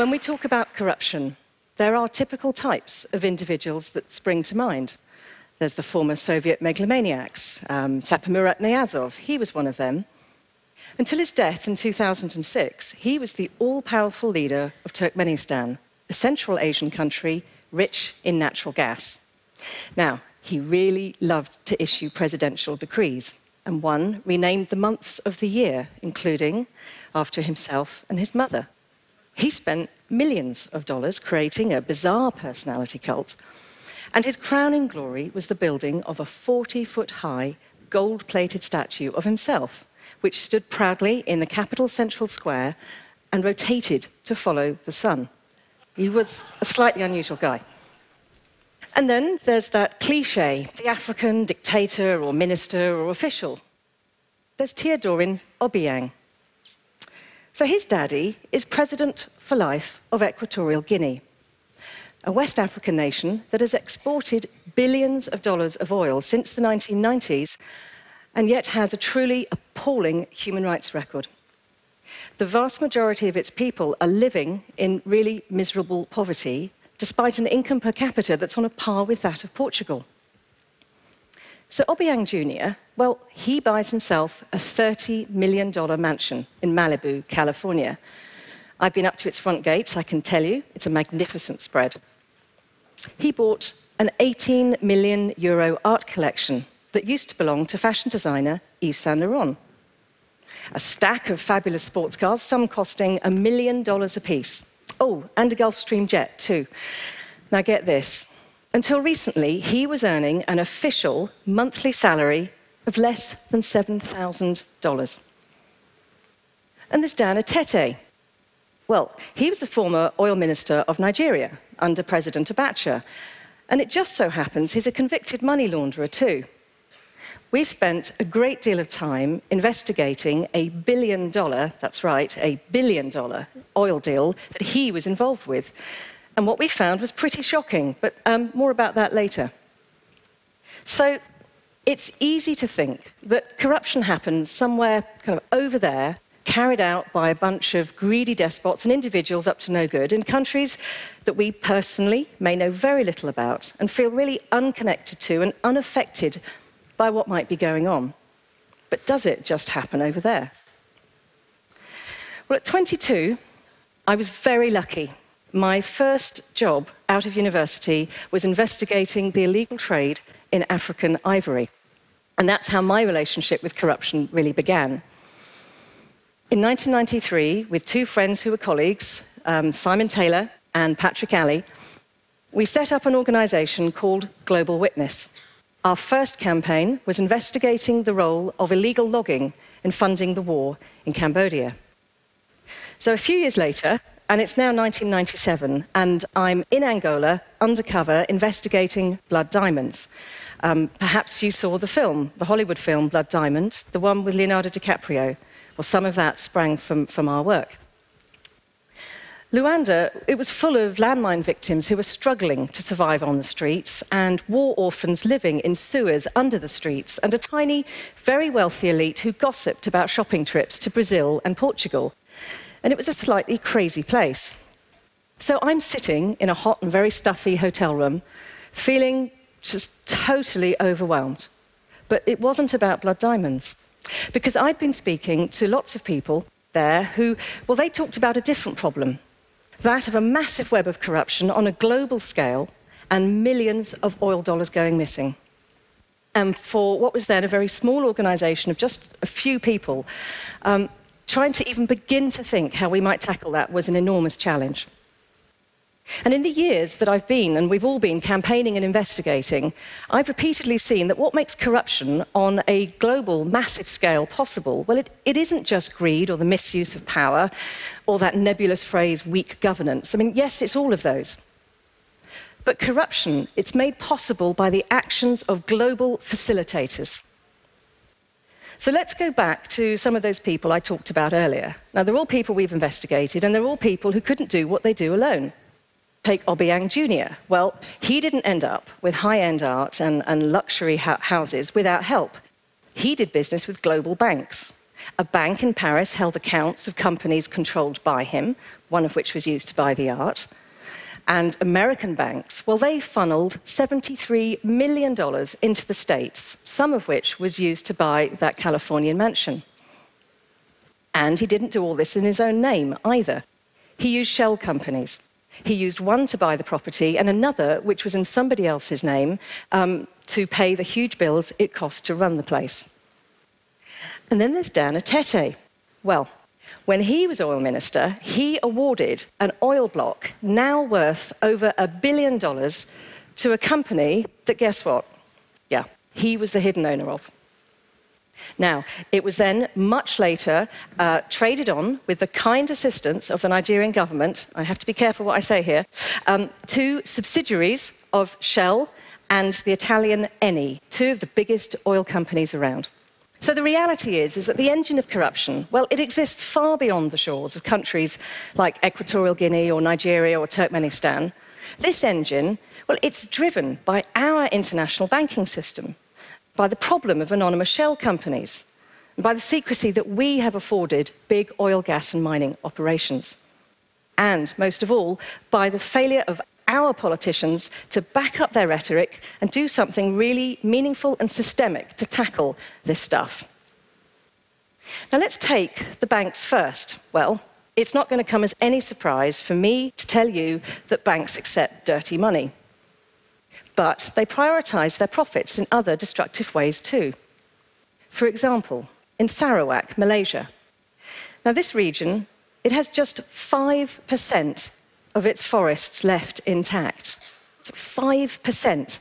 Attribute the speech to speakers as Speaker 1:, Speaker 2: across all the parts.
Speaker 1: When we talk about corruption, there are typical types of individuals that spring to mind. There's the former Soviet megalomaniacs, um, Saparmurat Niyazov, he was one of them. Until his death in 2006, he was the all powerful leader of Turkmenistan, a Central Asian country rich in natural gas. Now, he really loved to issue presidential decrees, and one renamed the months of the year, including after himself and his mother. He spent millions of dollars creating a bizarre personality cult, and his crowning glory was the building of a 40 foot high gold plated statue of himself, which stood proudly in the capital central square and rotated to follow the sun. He was a slightly unusual guy. And then there's that cliche the African dictator or minister or official. There's Teodorin Obiang. So his daddy is president for life of Equatorial Guinea, a West African nation that has exported billions of dollars of oil since the 1990s and yet has a truly appalling human rights record. The vast majority of its people are living in really miserable poverty despite an income per capita that's on a par with that of Portugal. So Obiang Jr., well, he buys himself a $30 million mansion in Malibu, California. I've been up to its front gates, I can tell you, it's a magnificent spread. He bought an 18 million euro art collection that used to belong to fashion designer Yves Saint Laurent. A stack of fabulous sports cars, some costing a million dollars apiece. Oh, and a Gulfstream jet, too. Now, get this. Until recently, he was earning an official monthly salary of less than $7,000. And there's Dan Etete. Well, he was the former oil minister of Nigeria under President Abacha. And it just so happens he's a convicted money launderer, too. We've spent a great deal of time investigating a billion dollar, that's right, a billion dollar oil deal that he was involved with. And what we found was pretty shocking, but um, more about that later. So it's easy to think that corruption happens somewhere kind of over there, carried out by a bunch of greedy despots and individuals up to no good in countries that we personally may know very little about and feel really unconnected to and unaffected by what might be going on. But does it just happen over there? Well, at 22, I was very lucky. My first job out of university was investigating the illegal trade in African ivory. And that's how my relationship with corruption really began. In 1993, with two friends who were colleagues, um, Simon Taylor and Patrick Alley, we set up an organization called Global Witness. Our first campaign was investigating the role of illegal logging in funding the war in Cambodia. So a few years later, and it's now 1997, and I'm in Angola, undercover, investigating blood diamonds. Um, perhaps you saw the film, the Hollywood film Blood Diamond, the one with Leonardo DiCaprio. Well, some of that sprang from, from our work. Luanda, it was full of landmine victims who were struggling to survive on the streets, and war orphans living in sewers under the streets, and a tiny, very wealthy elite who gossiped about shopping trips to Brazil and Portugal. And it was a slightly crazy place. So I'm sitting in a hot and very stuffy hotel room, feeling just totally overwhelmed. But it wasn't about blood diamonds, because I'd been speaking to lots of people there who, well, they talked about a different problem that of a massive web of corruption on a global scale and millions of oil dollars going missing. And for what was then a very small organization of just a few people, um, trying to even begin to think how we might tackle that was an enormous challenge. And in the years that I've been, and we've all been campaigning and investigating, I've repeatedly seen that what makes corruption on a global, massive scale possible, well, it, it isn't just greed or the misuse of power or that nebulous phrase, weak governance. I mean, yes, it's all of those. But corruption, it's made possible by the actions of global facilitators. So let's go back to some of those people I talked about earlier. Now, they're all people we've investigated, and they're all people who couldn't do what they do alone. Take Obiang Jr. Well, he didn't end up with high end art and, and luxury houses without help. He did business with global banks. A bank in Paris held accounts of companies controlled by him, one of which was used to buy the art. And American banks, well, they funneled $73 million into the States, some of which was used to buy that Californian mansion. And he didn't do all this in his own name either. He used shell companies. He used one to buy the property and another, which was in somebody else's name, um, to pay the huge bills it cost to run the place. And then there's Dan Etete. Well, when he was oil minister, he awarded an oil block now worth over a billion dollars to a company that, guess what? Yeah, he was the hidden owner of. Now, it was then much later uh, traded on with the kind assistance of the Nigerian government, I have to be careful what I say here, um, to subsidiaries of Shell and the Italian Eni, two of the biggest oil companies around. So the reality is, is that the engine of corruption, well, it exists far beyond the shores of countries like Equatorial Guinea or Nigeria or Turkmenistan. This engine, well, it's driven by our international banking system by the problem of anonymous shell companies, and by the secrecy that we have afforded big oil, gas, and mining operations. And most of all, by the failure of our politicians to back up their rhetoric and do something really meaningful and systemic to tackle this stuff. Now, let's take the banks first. Well, it's not going to come as any surprise for me to tell you that banks accept dirty money but they prioritize their profits in other destructive ways too. For example, in Sarawak, Malaysia. Now, this region, it has just 5% of its forests left intact. So 5%.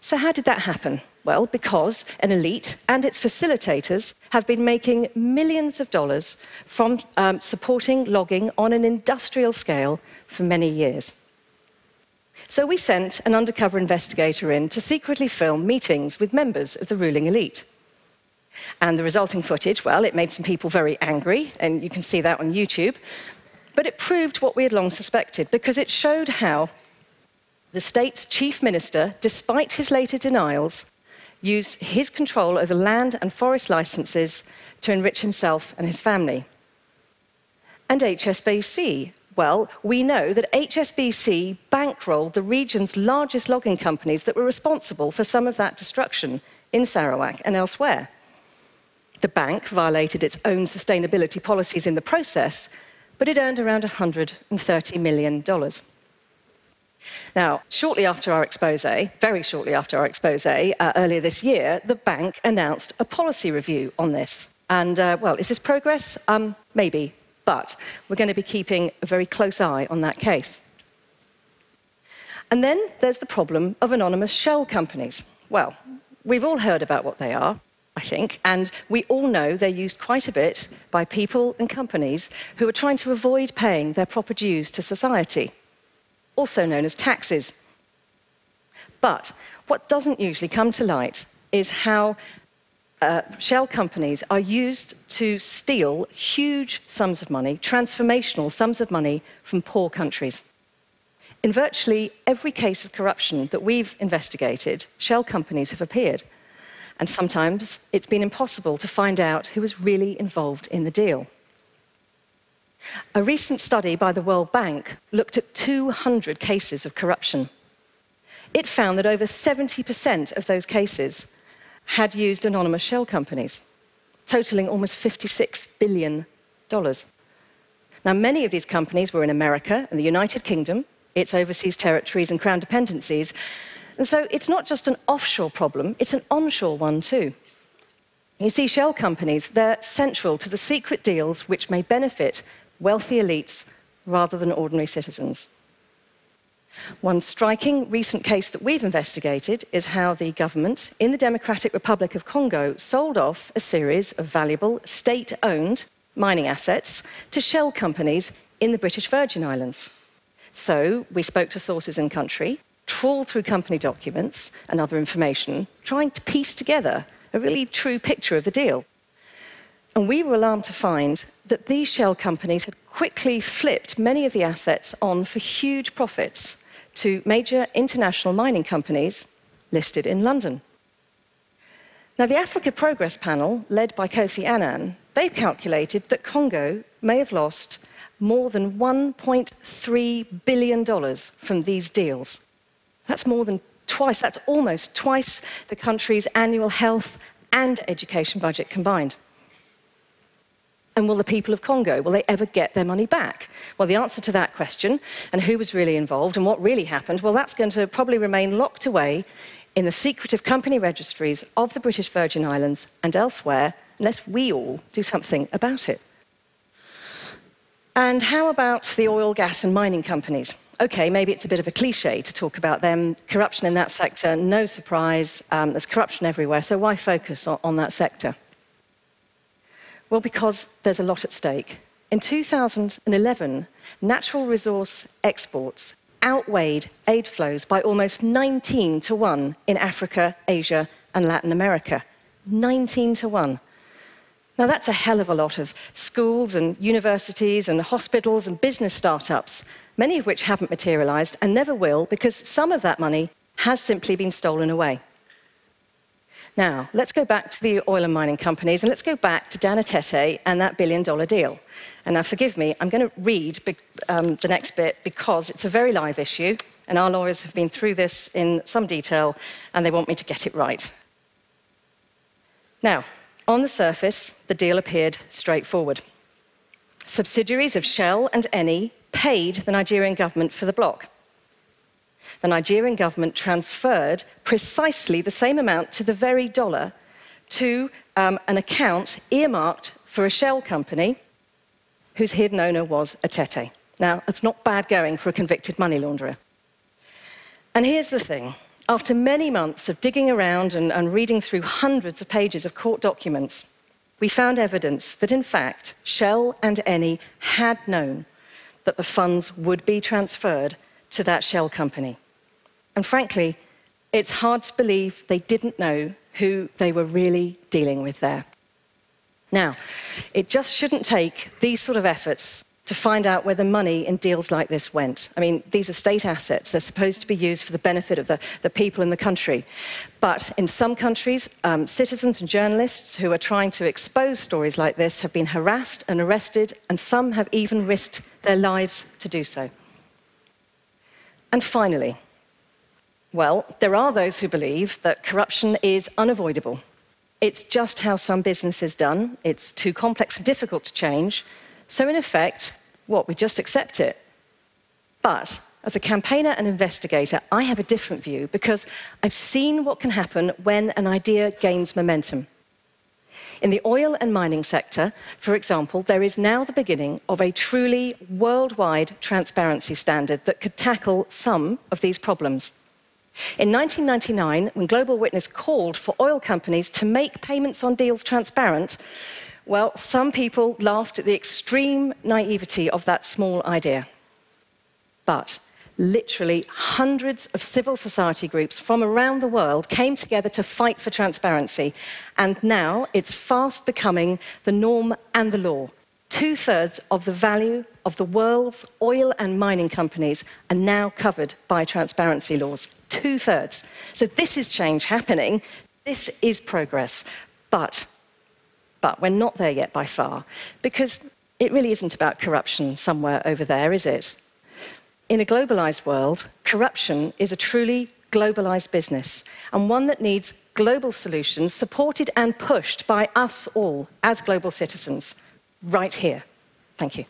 Speaker 1: So, how did that happen? Well, because an elite and its facilitators have been making millions of dollars from um, supporting logging on an industrial scale for many years. So we sent an undercover investigator in to secretly film meetings with members of the ruling elite. And the resulting footage, well, it made some people very angry, and you can see that on YouTube. But it proved what we had long suspected, because it showed how the state's chief minister, despite his later denials, used his control over land and forest licenses to enrich himself and his family. And HSBC well, we know that HSBC bankrolled the region's largest logging companies that were responsible for some of that destruction in Sarawak and elsewhere. The bank violated its own sustainability policies in the process, but it earned around $130 million. Now, shortly after our expose, very shortly after our expose, uh, earlier this year, the bank announced a policy review on this. And, uh, well, is this progress? Um, maybe. But we're going to be keeping a very close eye on that case. And then there's the problem of anonymous shell companies. Well, we've all heard about what they are, I think, and we all know they're used quite a bit by people and companies who are trying to avoid paying their proper dues to society, also known as taxes. But what doesn't usually come to light is how uh, shell companies are used to steal huge sums of money, transformational sums of money from poor countries. In virtually every case of corruption that we've investigated, shell companies have appeared. And sometimes it's been impossible to find out who was really involved in the deal. A recent study by the World Bank looked at 200 cases of corruption. It found that over 70% of those cases had used anonymous shell companies, totaling almost $56 billion. Now, many of these companies were in America and the United Kingdom, its overseas territories and crown dependencies. And so it's not just an offshore problem, it's an onshore one too. You see, shell companies, they're central to the secret deals which may benefit wealthy elites rather than ordinary citizens. One striking recent case that we've investigated is how the government in the Democratic Republic of Congo sold off a series of valuable state owned mining assets to shell companies in the British Virgin Islands. So we spoke to sources in country, trawled through company documents and other information, trying to piece together a really true picture of the deal. And we were alarmed to find that these shell companies had quickly flipped many of the assets on for huge profits to major international mining companies listed in London. Now, the Africa Progress Panel, led by Kofi Annan, they've calculated that Congo may have lost more than $1.3 billion from these deals. That's more than twice, that's almost twice the country's annual health and education budget combined. And will the people of Congo, will they ever get their money back? Well, the answer to that question, and who was really involved and what really happened, well, that's going to probably remain locked away in the secretive company registries of the British Virgin Islands and elsewhere, unless we all do something about it. And how about the oil, gas, and mining companies? Okay, maybe it's a bit of a cliche to talk about them. Corruption in that sector, no surprise. Um, there's corruption everywhere, so why focus on, on that sector? Well, because there's a lot at stake. In 2011, natural resource exports outweighed aid flows by almost 19 to 1 in Africa, Asia, and Latin America. 19 to 1. Now, that's a hell of a lot of schools and universities and hospitals and business startups, many of which haven't materialized and never will because some of that money has simply been stolen away. Now, let's go back to the oil and mining companies and let's go back to Dan Etete and that billion dollar deal. And now, forgive me, I'm going to read um, the next bit because it's a very live issue and our lawyers have been through this in some detail and they want me to get it right. Now, on the surface, the deal appeared straightforward. Subsidiaries of Shell and Eni paid the Nigerian government for the block the Nigerian government transferred precisely the same amount to the very dollar to um, an account earmarked for a shell company whose hidden owner was Etete. Now, it's not bad going for a convicted money launderer. And here's the thing after many months of digging around and, and, reading through hundreds of pages of court documents, we found evidence that, in fact, Shell and Eni had known that the funds would be transferred to that Shell company. And frankly, it's hard to believe they didn't know who they were really dealing with there. Now, it just shouldn't take these sort of efforts to find out where the money in deals like this went. I mean, these are state assets. They're supposed to be used for the benefit of the, the people in the country. But in some countries, um, citizens and journalists who are trying to expose stories like this have been harassed and arrested, and some have even risked their lives to do so. And finally, well, there are those who believe that corruption is unavoidable. It's just how some business is done. It's too complex and difficult to change. So, in effect, what? We just accept it. But as a campaigner and investigator, I have a different view because I've seen what can happen when an idea gains momentum. In the oil and mining sector, for example, there is now the beginning of a truly worldwide transparency standard that could tackle some of these problems. In 1999, when Global Witness called for oil companies to make payments on deals transparent, well, some people laughed at the extreme naivety of that small idea. But literally hundreds of civil society groups from around the world came together to fight for transparency. And now it's fast becoming the norm and the law. Two thirds of the value of the world's oil and mining companies are now covered by transparency laws. Two thirds. So this is change happening. This is progress. But, but we're not there yet by far, because it really isn't about corruption somewhere over there, is it? In a globalized world, corruption is a truly globalized business, and one that needs global solutions supported and pushed by us all as global citizens right here. Thank you.